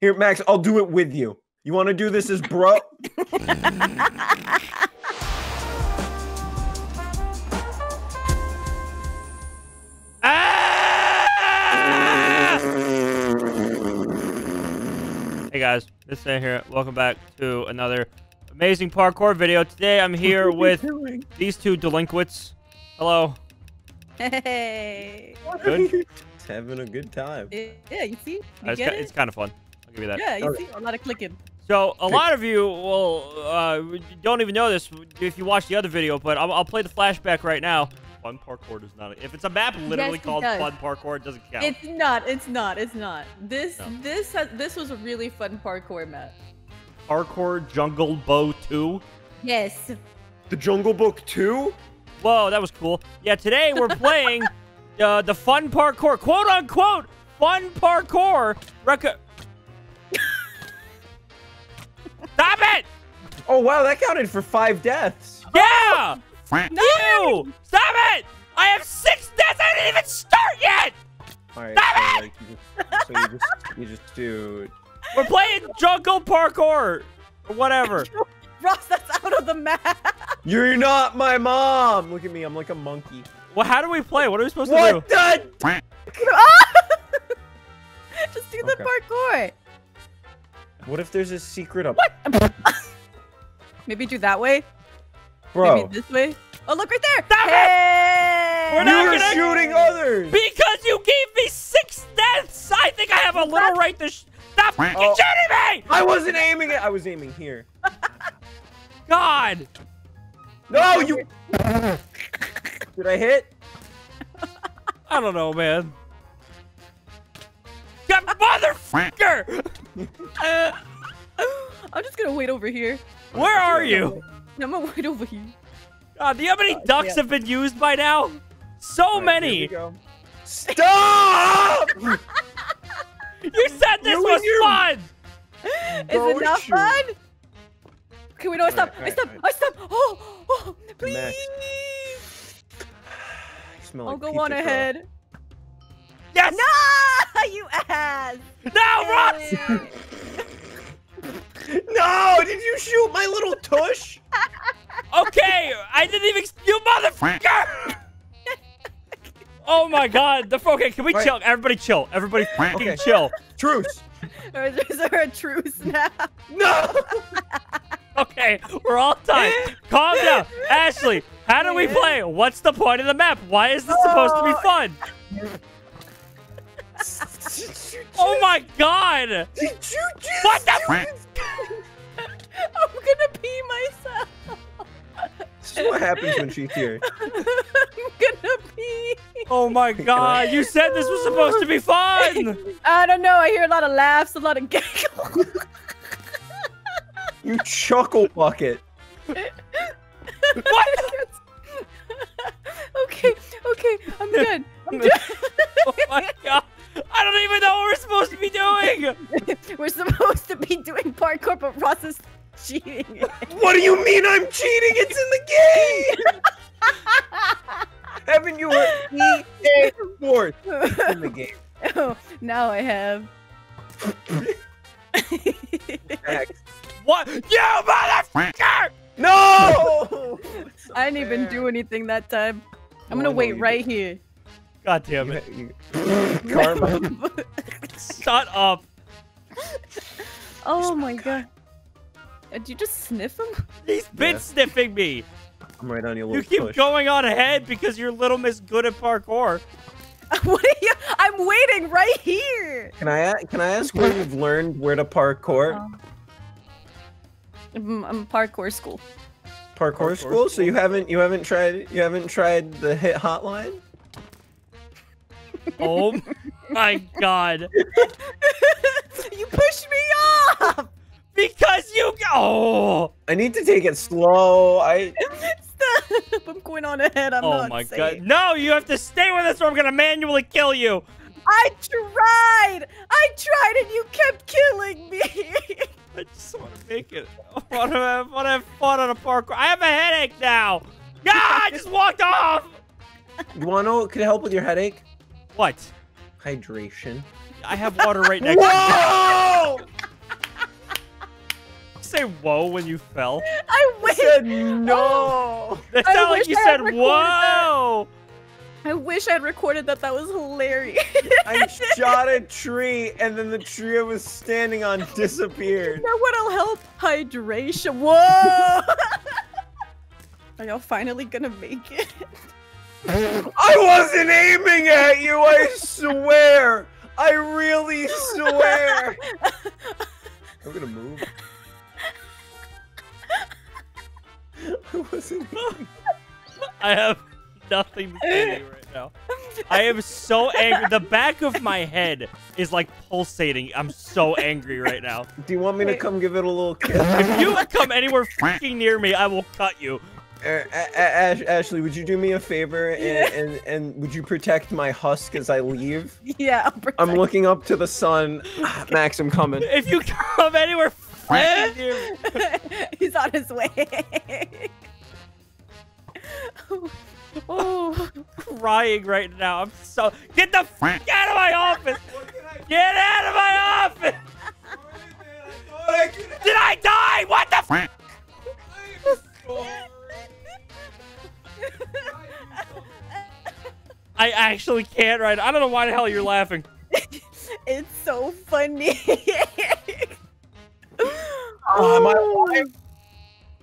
Here, Max, I'll do it with you. You want to do this as bro? Ah! Hey guys, this is here. Welcome back to another amazing parkour video. Today I'm here with these two delinquents. Hello. Hey. Good? It's having a good time. Yeah, you see? You Uh, it's, get ki- it? it's kind of fun. I'll give you that. Yeah, you Okay. see? A lot of clicking. So a lot of you will uh, don't even know this if you watch the other video, but I'll, I'll play the flashback right now. Fun parkour does not. If it's a map literally it called does. Fun Parkour, it doesn't count. It's not. It's not. It's not. This No. this has, this was a really fun parkour map. Parkour Jungle Bow 2. Yes. The Jungle Book 2? Whoa, that was cool. Yeah, today we're playing uh, the fun parkour, quote unquote, fun parkour. Reco- Stop it! Oh, wow, that counted for five deaths. Yeah! You! Stop it! I have six deaths. I didn't even start yet. All right, Stop so, like, you just, so you just, you just do. We're playing jungle parkour or whatever. Ross, that's out of the map. You're not my mom. Look at me, I'm like a monkey. Well, how do we play? What are we supposed to do? What do? the? Just do the Okay. parkour. What if there's a secret up? What? Maybe do that way. Bro, Maybe this way. Oh, look right there. Stop it! hey! We're not you're gonna- shooting others. Because you gave me six deaths. I think I have a little right to sh- stop fucking Oh. shooting me. I wasn't aiming it. I was aiming here. God. No, you. Did I hit? I don't know, man. God, motherfucker! Uh, I'm just gonna wait over here. Where are you? I'm gonna wait over here. God, do you know how many Uh, ducks yeah. have been used by now? So All right, here we many. Stop! You said this You was and your- fun. Is Go it not shoot. fun? Can we no, I stop. Alright, I stop. alright, I stop. Oh, oh, please. Max. I smell I'll like go on crust. ahead. Yes. No, you ass. No, Ross. No! Did you shoot my little tush? Okay, I didn't even. You motherfucker! Oh my god. The okay, can we Right. chill? Everybody chill. Everybody fucking Okay. chill. Truce. Or is is there a truce now? No! Okay, we're all tight. Calm down. Ashley, how do we play? What's the point of the map? Why is this supposed to be Oh. fun? Oh my god! Did you just What the do f- I'm gonna pee myself. This is what happens when she's here. I'm gonna pee. Oh my god, you said this was supposed to be fun! I don't know. I hear a lot of laughs, a lot of giggles. You chuckle bucket. What? okay, okay, I'm good. I'm oh good. Oh my god. I don't even know what we're supposed to be doing! We're supposed to be doing parkour, but Ross is cheating. What do you mean I'm cheating? It's in the game! Haven't you heard me a fourth in the game? oh, now I have. What? You motherfucker! No! I didn't even do anything that time. I'm gonna I wait you right here. God damn it. You- you- Karma. Shut up. oh my god. Did you just sniff him? He's been Yeah. sniffing me. I'm right on your You little keep push. going on ahead because you're little miss good at parkour. what are you? I'm waiting right here. Can I a- can I ask where you've learned where to parkour? Um, I'm, I'm parkour school. Parkour, Parkour school? So you haven't you haven't tried you haven't tried the hit hotline? Oh my god. you pushed me off. Because you Oh. I need to take it slow. I Stop. I'm going on ahead. I'm not. oh not my safe. god. No, you have to stay with us or I'm gonna manually kill you. I tried. I tried, and you kept killing me. I just want to make it. I want to have, want to have fun on a parkour. I have a headache now. Ah, I just walked off. you wanna know what could help with your headache? What? Hydration. I have water right next to me. Whoa! say whoa when you fell? I I wish. said no. Oh. That I sounded like you I said had recorded that. whoa. I wish I'd recorded that. That was hilarious. I shot a tree, and then the tree I was standing on disappeared. You know what'll help? Hydration. Whoa! Are y'all finally gonna make it? I wasn't aiming at you, I swear. I really swear. I'm gonna move. I wasn't aiming. I have nothing to say right now. I am so angry. The back of my head is like pulsating. I'm so angry right now. Do you want me to come give it a little kiss? If you come anywhere freaking near me, I will cut you. Uh, A- A- Ash- Ashley, would you do me a favor and, Yeah. and, and would you protect my husk as I leave? Yeah, I'll protect I'm looking up to the sun. Max, I'm coming. If you come anywhere freaking near. He's on his way. oh, crying right now. I'm so get the f out of my office. Get out of my office. Did I die? What the f? I actually can't right. I don't know why the hell you're laughing. it's so funny. Uh, oh, am I alive?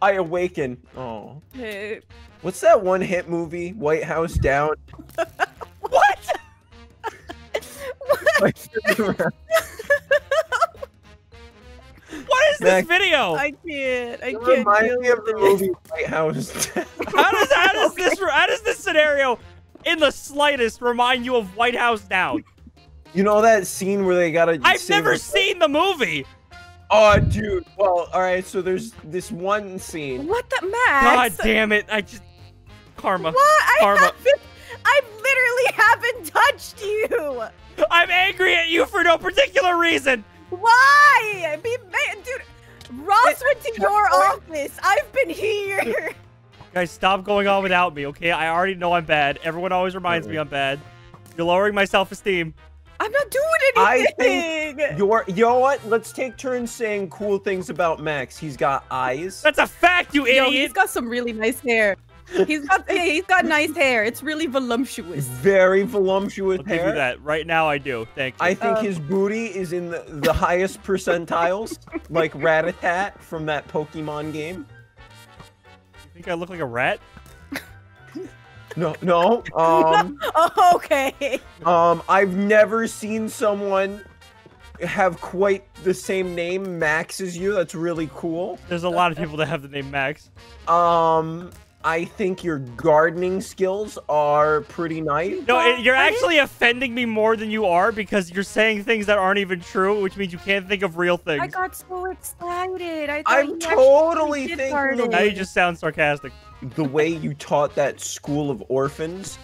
I awaken. Oh. Hey, What's that one hit movie? White House Down? What? Like, What is this video? I can't. I It can't reminds deal me of the movie White House Down. How does how does this how does this scenario in the slightest remind you of White House Down? You know that scene where they gotta I've never a- seen the movie. Oh, dude. Well, all right. So there's this one scene. What the God damn it! I just karma. What? I Karma. haven't. I literally haven't touched you. I'm angry at you for no particular reason. Why? Be man, dude. Ross went to your office. I've been here. Guys, stop going on without me, okay? I already know I'm bad. Everyone always reminds me I'm bad. You're lowering my self-esteem. I'm not doing anything. I think you're. You know what? Let's take turns saying cool things about Max. He's got eyes. That's a fact, you idiot. Yo, he's idiot. got some really nice hair. He's got yeah, he's got nice hair. It's really voluptuous. Very voluptuous I'll give you that. Right now, I do. Thank you. I think Um, his booty is in the, the highest percentiles, like Rattata from that Pokemon game. You think I look like a rat? No, no. Um, Oh, okay. um, I've never seen someone have quite the same name, Max, as you. That's really cool. There's a lot of people that have the name Max. Um, I think your gardening skills are pretty nice. No, it, you're actually offending me more than you are because you're saying things that aren't even true, which means you can't think of real things. I got so excited. I thought I'm totally thinking garden. now you just sound sarcastic. the way you taught that school of orphans.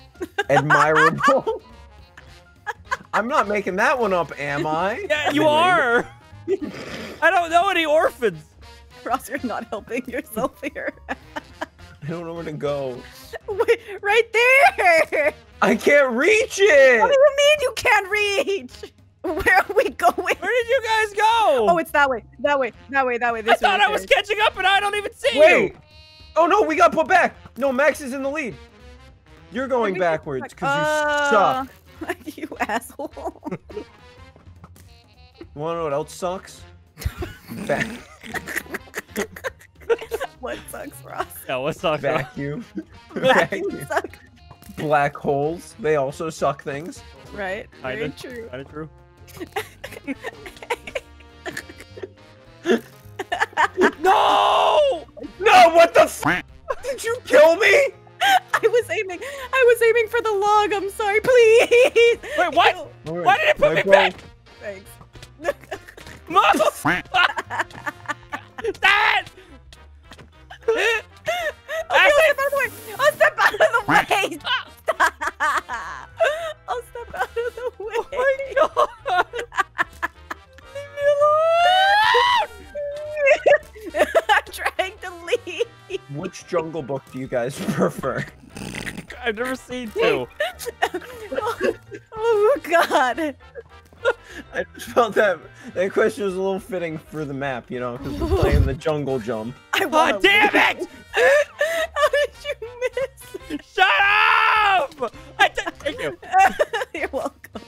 Admirable. I'm not making that one up, am I? Yeah, you are. I don't know any orphans. Ross, you're not helping yourself here. I don't know where to go. Wait, right there. I can't reach it! What do you mean you can't reach? Where are we going? Where did you guys go? Oh, it's that way. That way. That way. That way. I This thought way. I was catching up and I don't even see Wait. you. Oh no, we got put back. No, Max is in the lead. You're going backwards because Uh, you suck. you asshole. You wanna know what else sucks? Back, what sucks, Ross? Yeah, what sucks? bro? vacuum. Vacuum Vacuum. suck. Black holes. They also suck things. Right. Very Kinda. true. Kinda true. no! No, what the f- Did you kill me? I was aiming. I was aiming for the log. I'm sorry. Please. Wait, what? Ew. Why did it put My me bow- back? Thanks. Mom! Stop it! Okay, I'll step out of the way. I'll step out of the way. Stop. I'll step out of the way. Oh my god! Leave me alone! I'm trying to leave. Which Jungle Book do you guys prefer? I've never seen two. oh, oh God. I just felt that that question was a little fitting for the map, you know, because we're playing the jungle jump. I God wanna damn it! How did you miss? Shut up! I t- thank you. You're welcome.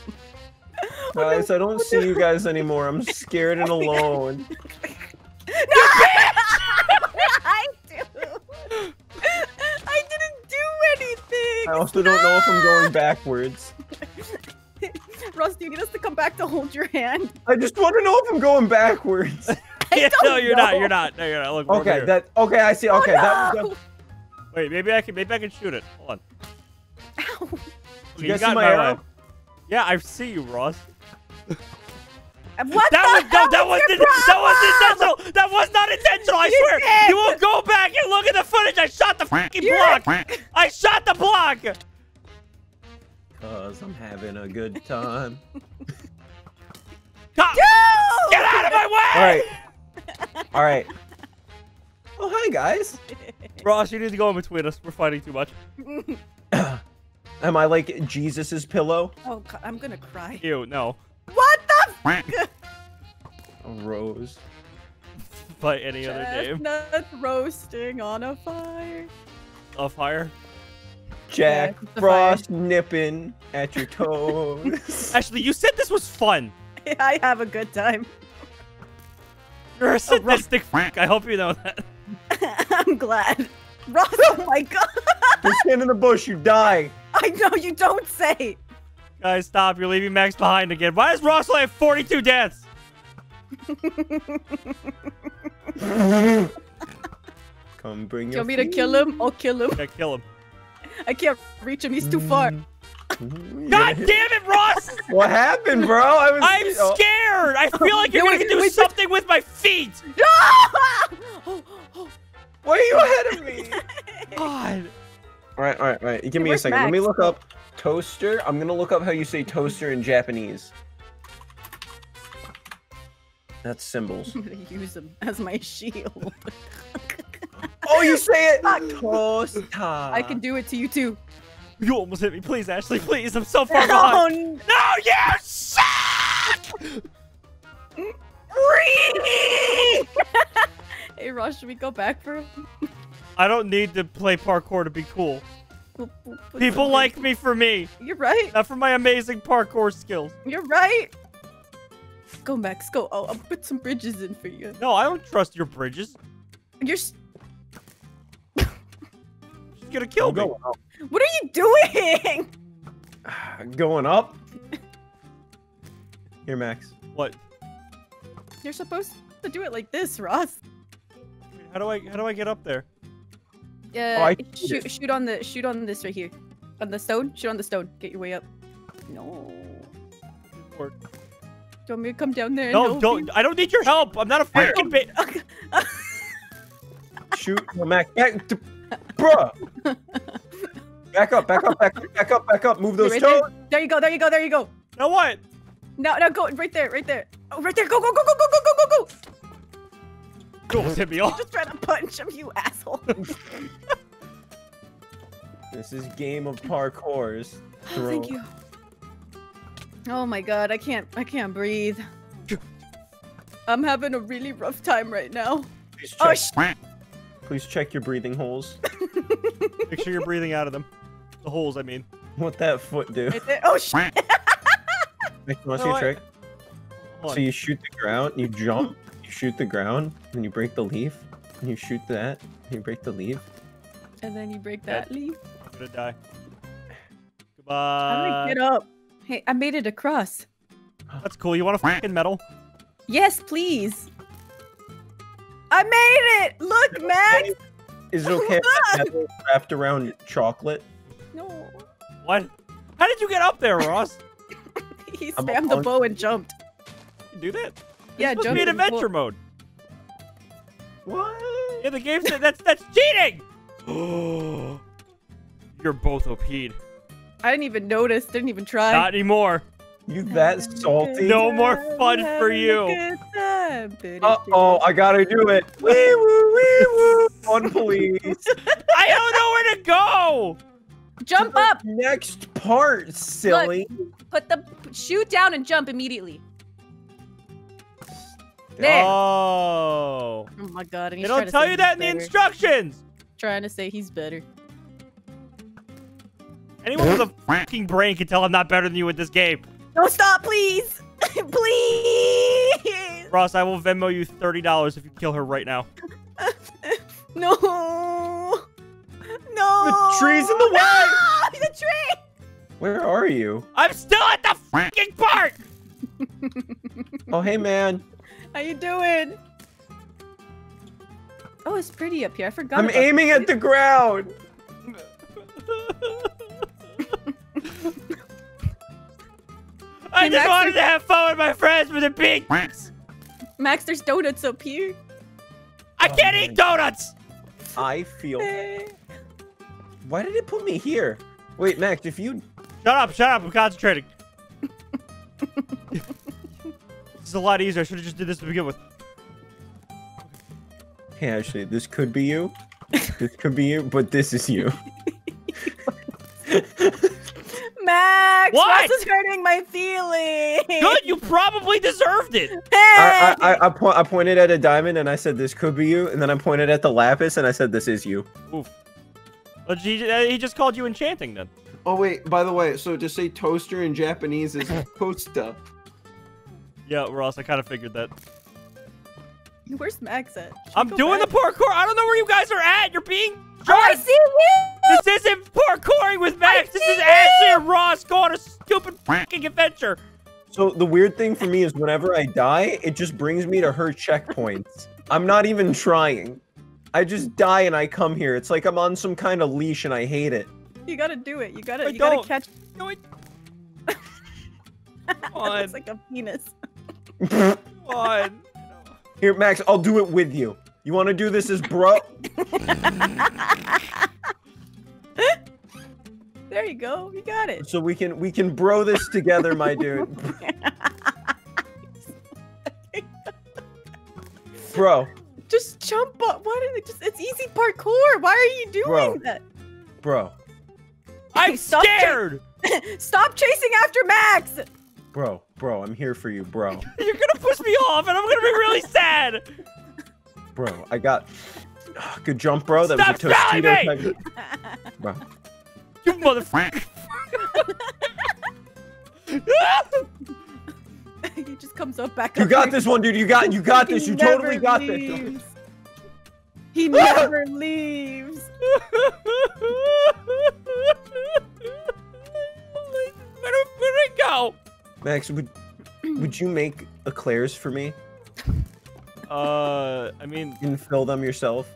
Guys, I don't see you guys anymore. I'm scared and alone. I do. I didn't do anything. I also don't know if I'm going backwards. Ross, do you need us to come back to hold your hand? I just want to know if I'm going backwards. Yeah, no, don't you're not. You're not. No, you're not. Look, Okay, here. that okay. I see. Okay, that Oh, was. Wait, maybe I can. Maybe I can shoot it. Hold on. no. You guys got see my my arrow? Yeah, I see you, Ross. What That the was no, hell that is wasn't your that wasn't intentional. That was not intentional. I You swear. did. You will go back and look at the footage. I shot the fucking block. I shot the block. Cause I'm having a good time. Come, No! get out of my All way. right. All right. Oh hi guys. Ross, you need to go in between us. We're fighting too much. Am I like Jesus's pillow? Oh, God, I'm gonna cry. Ew, no. What the f- A rose. By any other name. Chestnut roasting on a fire. A fire. Jack it's the Frost nipping at your toes. Ashley, you said this was fun. I have a good time. You're a oh, sadistic fuck. I hope you know that. I'm glad. Ross, oh my god. you stand in the bush, you die. I know you don't say. Guys, stop. You're leaving Max behind again. Why does Ross only have 42 deaths? Come bring Do you your want me to kill him? I'll kill him. Yeah, kill him. I can't reach him. He's too far. Mm, God damn it, Ross! What happened, bro? I was. I'm oh, scared! I feel like you're No, gonna wait, do wait, something with my feet! No! Oh, oh. Why are you ahead of me? God. all right, all right, all right. Give me a where's second. Let me look up toaster. I'm gonna look up how you say toaster in Japanese. That's symbols. I'm gonna use him as my shield. Oh, you say it. Fuck. Toaster. I can do it to you too. You almost hit me. Please, Ashley, please. I'm so far Oh, behind. n- No, you suck! hey, Ross, should we go back for him? I don't need to play parkour to be cool. We'll- we'll put People like me for me, You're right. not for my amazing parkour skills. You're right. Go, Max. Go. I'll, I'll put some bridges in for you. No, I don't trust your bridges. You're. S- She's gonna kill I'm me. going up. What are you doing? Going up. Here, Max. What? You're supposed to do it like this, Ross. How do I? How do I get up there? Yeah. Oh, I can do shoot, shoot on the shoot on this right here, on the stone. Shoot on the stone. Get your way up. No. Or- Do you want me to come down there? No, help don't. I don't need your help. I'm not a freaking ba- You? Shoot, no, Max. Back, to, bruh. Back up, back up, back up, back up, back up. Move those right toes. there. there you go. There you go. There you go. Now what? No, no, go right there, right there. Oh, right there. Go, go, go, go, go, go, go, go, go. You almost hit me off. Just trying to punch him, you asshole. This is game of parkours. Oh, thank you. Oh my god, I can't I can't breathe. I'm having a really rough time right now. Please check, Oh sh please check your breathing holes. Make sure you're breathing out of them. The holes, I mean. What that foot do? right. Oh shit! Make you want to see No, a I- trick? So you shoot the ground, you jump, you shoot the ground, and you break the leaf, and you shoot that, and you break the leaf. And then you break that leaf. I'm gonna die. How do I Goodbye. get up? Hey, I made it across. That's cool. You want a fucking medal? Yes, please. I made it! Look, Max! Is it okay if I have it wrapped around chocolate? No. What? How did you get up there, Ross? He I'm spammed the bow and jumped. You do that? Yeah, It's supposed to be in and pull- adventure mode. What? Yeah, the game said that's that's cheating. You're both OP'd. I didn't even notice, didn't even try. Not anymore. You that salty? No more fun for having a you. Good time. Uh oh, I gotta do it. Wee woo, wee woo. One police. I don't know where to go. Jump up! Next part, silly. Put the shoot down and jump immediately. There. Oh. Oh my god. And They don't tell you that in the instructions. Trying to say he's better. Anyone with a fucking brain can tell I'm not better than you at this game. No, stop, please. please. Ross, I will Venmo you $30 if you kill her right now. No. No. The tree's in the way. No, the tree. Where are you? I'm still at the fucking park. Oh, hey, man. How you doing? Oh, it's pretty up here. I forgot. I'm about aiming at the ground. I Hey, just wanted to have fun with my friends with the big Max, there's donuts up here. I Oh, can't man. eat donuts! I feel. Why did it put me here? Wait, Max, if you. Shut up, shut up, I'm concentrating. this is a lot easier. I should have just did this to begin with. Hey, Ashley, this could be you. This could be you, but this is you. What? Max is hurting my feelings. Good, you probably deserved it. I, I, I, I, po- I pointed at a diamond and I said, this could be you. And then I pointed at the lapis and I said, this is you. Oof. But he, uh, he just called you enchanting then. Oh wait, by the way, so to say toaster in Japanese is toasta. Yeah, Ross, I kind of figured that. Where's Max at? Should I'm doing back? the parkour. I don't know where you guys are at. You're being Oh, I see you. This isn't parkouring with Max. This is you! Ashley and Ross going on a stupid fucking adventure. So the weird thing for me is whenever I die, it just brings me to her checkpoints. I'm not even trying. I just die and I come here. It's like I'm on some kind of leash and I hate it. You gotta do it. You gotta. I you gotta don't. catch. No, it. It on. looks like a penis. Come on. Here, Max, I'll do it with you. You want to do this as bro? There you go. You got it. So we can we can bro this together, my dude. Bro, Just jump up. Why did it just? It's easy parkour. Why are you doing Bro. that? bro, I'm Stop cha- scared. Stop chasing after Max. bro, bro. I'm here for you, bro. You're gonna push me off, and I'm gonna be really sad. Bro, I got good jump, bro. That Stop was a stalling Tostito me! type- Bro, You motherfucker. he just comes up back. you up got here. this one, dude. You got you got He this. You totally got this. leaves. He never leaves. Where did where'd it go? Max, would would you make eclairs for me Uh, I mean, and fill them yourself?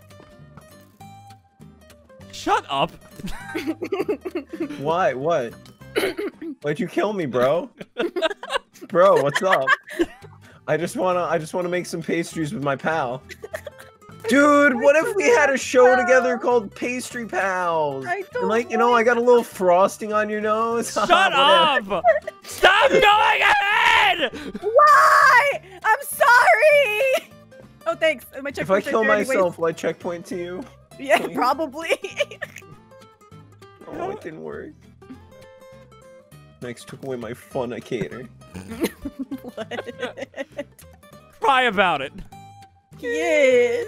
Shut up. Why? What? Why'd you kill me, bro? bro, what's up? I just wanna I just wanna make some pastries with my pal. Dude, what if we had a show together called Pastry Pals? I don't And like, you know, I got a little frosting on your nose. Shut up. Stop going ahead. Why? I'm sorry. Oh, thanks. My If I checkpoint's kill right there anyways. myself, will I checkpoint to you? Yeah, probably. Oh, it didn't work. Max took away my funnicator. what? Cry about it. yes.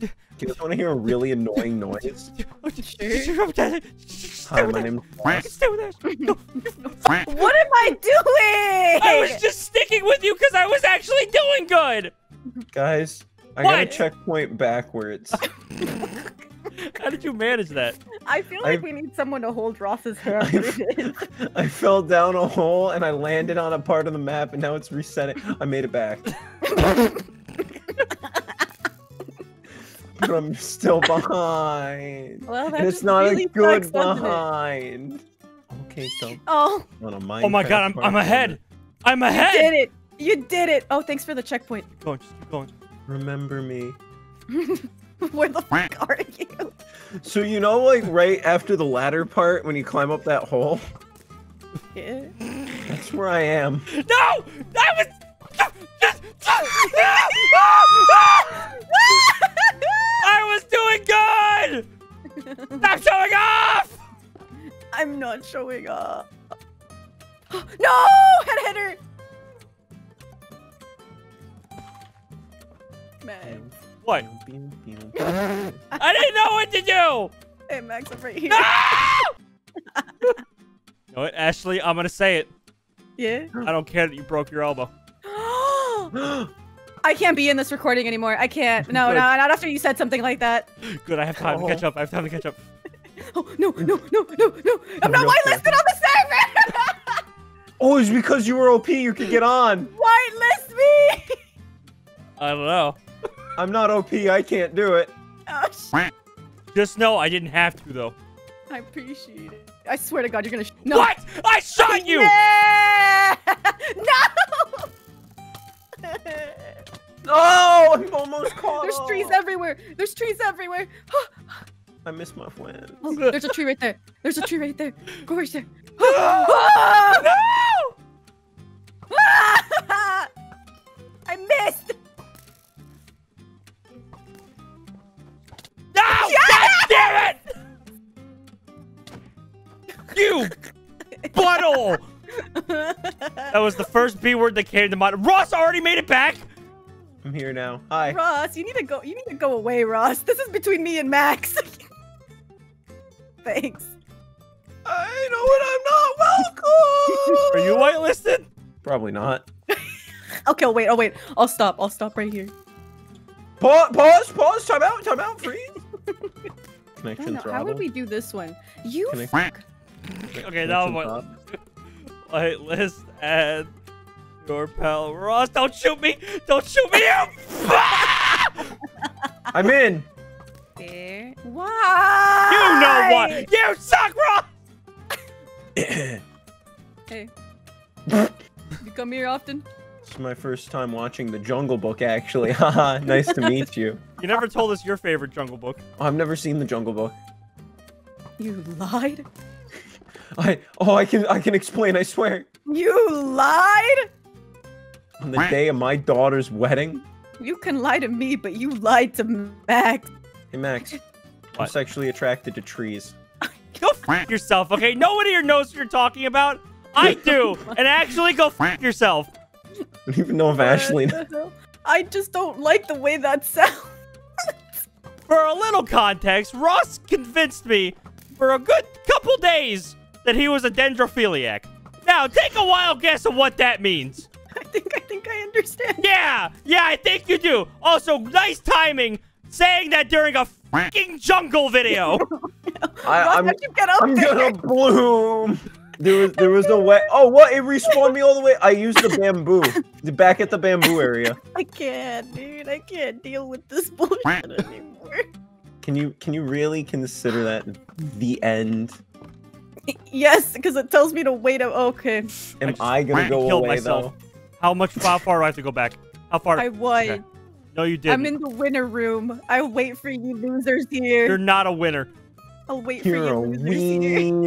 Do you guys want to hear a really annoying noise? Sure. Hi, my name's Ross. What am I doing? I was just sticking with you because I was actually doing good. Guys, I got a checkpoint backwards. How did you manage that? I feel like I've- we need someone to hold Ross's hair I've- through this. I fell down a hole and I landed on a part of the map and now it's resetting. I made it back. but I'm still behind. Well, that And it's not really a good sucks, behind. Okay, so Oh, a Oh my god, I'm, I'm ahead. I'm ahead. you ahead. did it. You did it. Oh, thanks for the checkpoint. Keep going, just keep going. Remember me. Where the fuck are you? So you know, like right after the ladder part, when you climb up that hole, Yeah. that's where I am. No! That was. I was doing good! Stop showing off! I'm not showing off. no! Head hitter! Max. What? I didn't know what to do. Hey, Max, I'm right here. No! you know what, Ashley? I'm gonna say it. Yeah. I don't care that you broke your elbow. I can't be in this recording anymore. I can't. No, no, Good. not after you said something like that. Good, I have time to catch oh. up. I have time to catch up. Oh, no, no, no, no, no. I'm not Real whitelisted on the server. oh, it's because you were OP. You could get on. Whitelist me. I don't know. I'm not OP. I can't do it. Oh, Just know I didn't have to though. I appreciate it. I swear to God, you're gonna. Sh- no. What? I shot you! Yeah! no! Oh, I'm almost caught. There's trees everywhere. There's trees everywhere. I miss my friend. Oh, there's a tree right there. There's a tree right there. Go right there. no! butthole! That was the first B word that came to mind. Ross already made it back. I'm here now. Hi. Ross, you need to go. You need to go away, Ross. This is between me and Max. Thanks. I know it. Are you whitelisted? Probably not. Okay, oh, wait. Oh wait. I'll stop. I'll stop right here. Pause. Pause. Pause. Time out. Time out. Freeze. Connection don't. How would we do this one? You. Connection- fuck. Okay, now I'm connection white- whitelist and your pal Ross. Don't shoot me! Don't shoot me! You! I'm in. There. Why? You know what? You suck, Ross! Hey. you come here often? It's my first time watching The Jungle Book, actually. Haha, nice to meet you. You never told us your favorite Jungle Book. I've never seen The Jungle Book. You lied. I oh, I can I can explain. I swear. You lied. On the day of my daughter's wedding. You can lie to me, but you lied to Max. Hey Max, I'm sexually attracted to trees. Go f yourself, okay? Nobody here knows what you're talking about. I do. And actually, go f yourself. I don't even know if Ashley. What the hell? I just don't like the way that sounds. For a little context, Ross convinced me for a good couple days that he was a dendrophiliac. Now, take a wild guess of what that means. I think I think I understand. Yeah, yeah, I think you do. Also, nice timing saying that during a fucking jungle video. I, Ross, I'm you get up I'm there? gonna bloom. There was there was no way. Oh, what? It respawned me all the way. I used the bamboo. The back at the bamboo area. I can't, dude. I can't deal with this bullshit anymore. Can you can you really consider that the end? Yes, because it tells me to wait. A- okay, Am just I, gonna go killed away myself. though? How much? How far do I have to go back? How far? I won. Okay. No, you didn't. I'm in the winner room. I wait for you losers here. You're not a winner. I'll wait for You're you a losers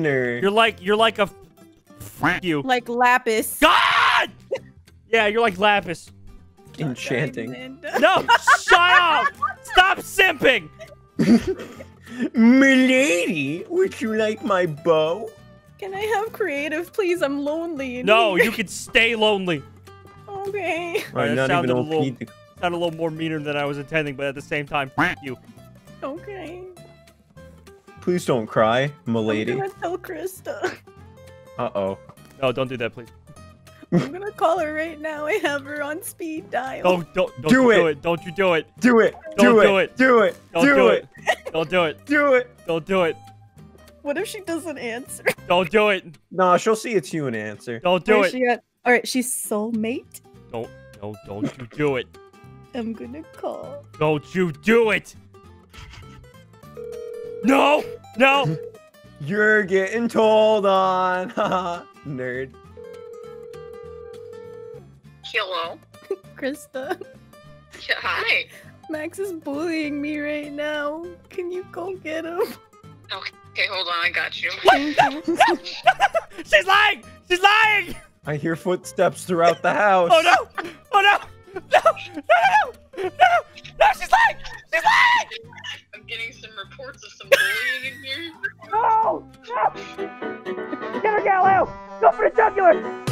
here. You're like you're like a f- you. Like Lapis. God! Yeah, you're like Lapis. Enchanting. No, shut up! Stop simping! Milady, would you like my bow? Can I have creative, please? I'm lonely. No, here. you can stay lonely. Okay. Alright, I'm that sounded a little- to- Sound a little more meaner than I was intending, but at the same time, f- you. Okay. Please don't cry, milady. I'm gonna tell Krista. Uh oh. No, don't do that, please. I'm gonna call her right now. I have her on speed dial. Don't, don't, don't Do you do it. it. Don't you do it. Do it. Don't do, do it. it. Do it. Don't do, do it. Don't do it. Do it. Don't do it. What if she doesn't answer? Don't do it. Nah, she'll see it's you and answer. Don't do Where's it. she at? All right, she's soulmate. Don't, no, don't you do it. I'm gonna call. Don't you do it. No, no. You're getting told on. Haha. Nerd. Hello. Krista, Yeah, hi. Max is bullying me right now. Can you go get him? Okay, hold on, I got you. She's lying. She's lying. I hear footsteps throughout the house. Oh no. Oh no. No. No. No. No. No. She's lying. She's lying. I'm getting some reports of some bullying in here. No. Get her, Galileo. Go for the jugular.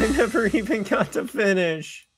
I never even got to finish.